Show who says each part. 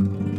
Speaker 1: Bye.